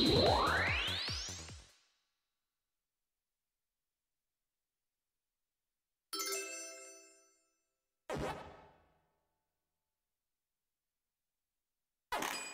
What? You